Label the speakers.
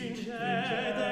Speaker 1: ci